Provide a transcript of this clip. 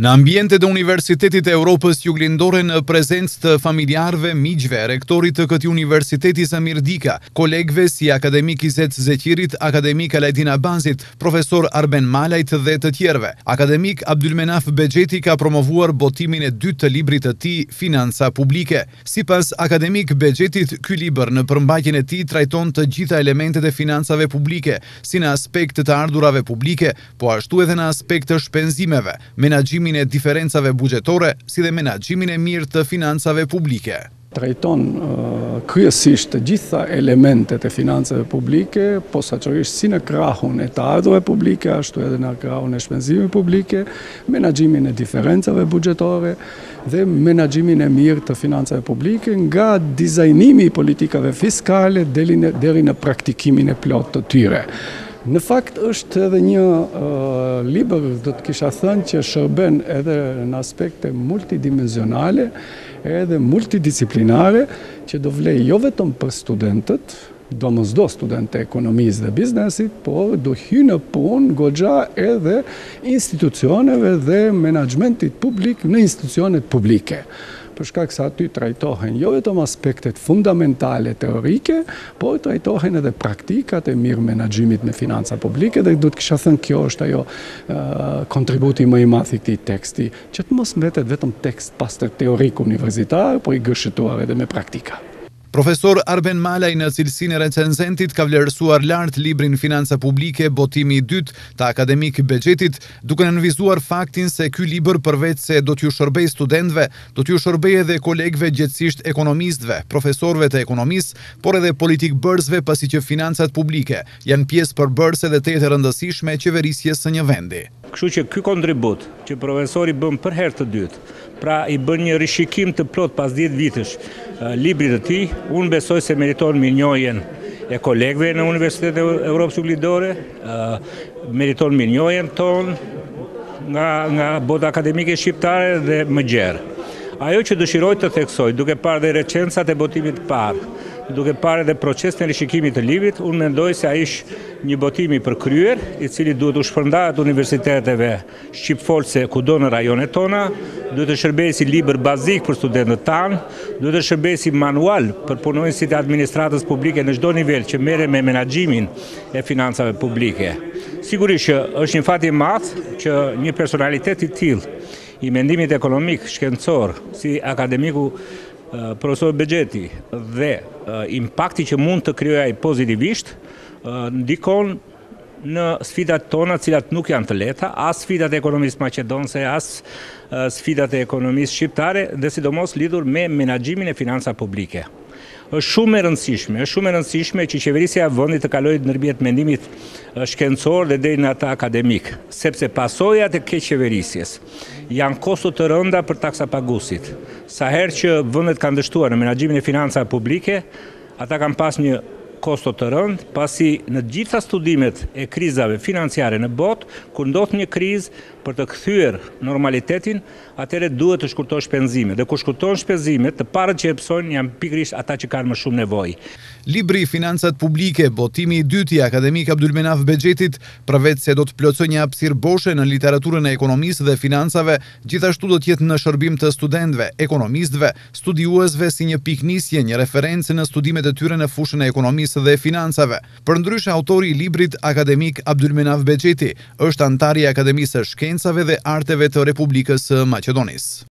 Në ambientet e Universitetit të Evropës Juglindore në prezencë të familjarëve, miqve, rektorit të këtij universiteti Zamir Dika, kolegëve si akademik Izet Zeqirit, akademik Alajdin Abazit, profesor Arben Malajt dhe të tjerëve, akademik Abdylmenaf Bexheti ka promovuar botimin e dytë të librit të tij Financa publike. Sipas akademik Bexhetit, ky libër në përmbajtjen e tij trajton të gjitha elementet e financave publike, si në aspekt të të ardhurave publike, po ashtu edhe në aspekt të shpenzimeve, menaxhimin e diferencave buxhetore, si dhe menaxhimin e mirë të financave publike. Trajton kryesisht të gjitha elementet e financave publike, posaçërisht si në krahun e të ardhurave publike, ashtu edhe në krahun e shpenzimeve publike, menaxhimin e diferencave buxhetore dhe menaxhimin e mirë të financave publike, nga dizajnimi i politikave fiskale deri në praktikimin e plotë të tyre. Në fakt është edhe një libër do të kisha thënë që shërben edhe në aspekte multidimensionale edhe multidisciplinare që do vlej jo vetëm për studentët, domosdo studentët e ekonomisë dhe biznesit, por do hyjë në punë goxha edhe institucioneve dhe menaxhmentit publik në institucionet publike. për shkak se aty trajtohen jo vetëm aspektet fundamentale teorike, por trajtohen edhe praktikat e mirëmenaxhimit me financa publike dhe do të kisha thënë kjo është ajo kontributi më i madh i këtij teksti, që të mos mbetet vetëm tekst pastër teorik universitar, por i gërshëtuar edhe me praktika. Profesor Arben Malaj në cilësinë e recenzentit ka vlerësuar lartë librin Financa Publike, Botimi i Dytë, të akademik Bexhetit, duke nënvizuar faktin se ky libër përveçse do t'ju shërbejë studentëve, do t'ju shërbejë edhe kolegëve gjegjësisht ekonomistëve, profesorëve të ekonomisë, por edhe politikëbërësve pasi që financat publike janë pjesë përbërëse dhe tejet e rëndësishme e qeverisjes së një vendi. Kështu që ky kontribut, që profesori bën për herë të dytë, pra i bën një rishikim të plotë pas dhjetë vitesh librit të tij, unë besoj se meriton mirënjohjen e kolegëve në Universitetin e Evropës Juglindore, meriton mirënjohjen tonë nga nga bota akademike shqiptare dhe më gjerë. Ajo që dëshiroj të theksoj, duke parë dhe recencat e botimit të parë, duke parë edhe procesin e rishikimit të librit, unë mendoj se ai është Një botim i përkryer, i cili duhet t'u shpërndahet universiteteve shqipfolëse kudo në rajonet tona, duhet të shërbejë si libër bazik për studentët tanë, duhet të shërbejë si manual për punonjësit e administratës publike në çdo nivel që merren me menaxhimin e financave publike. Sigurisht që është një fat i madh që një personalitet i tillë i mendimit ekonomik, shkencor, si akademiku Profesor Bexheti dhe impakti që mund të krijojë ai pozitivisht, Ndikon në sfidat tona, të cilat nuk janë të lehta, as sfidat e ekonomisë maqedonëse, as sfidat e ekonomisë shqiptare dhe sidomos lidhur me menaxhimin e financave publike. Është shumë e rëndësishme, është shumë e rëndësishme që qeverisja e vendit të kalojë ndërmjet mendimit shkencor dhe deri në atë akademik, sepse pasojat e keqqeverisjes janë kosto të rënda për taksapaguesit. Sa herë që vendet kanë dështuar në menaxhimin e financave publike, Ata kanë pas një kosto të rëndë, pasi në të gjitha studimet e krizave financiare në botë, kur ndodh një krizë, për të kthyer normalitetin, atëherë duhet të shkurtosh shpenzimet. Dhe kur shkurtohen shpenzimet, të parët që e pësojnë janë pikërisht ata që kanë më shumë nevojë. Libri Financat publike, botimi i dytë i akademik Abdylmenaf Bexhetit, përveç se do të plotësojë një hapësirë boshe në literaturën e ekonomisë dhe financave, gjithashtu do të jetë në shërbim të studentëve, ekonomistëve, studiuesve si një pikënisje, një referencë në studimet e tyre në fushën e ekonomisë dhe financave. Përndryshe, autori i librit, akademik Abdylmenaf Bexheti, është anëtar i Akademisë së Shkencave dhe Arteve të Republikës së Maqedonisë.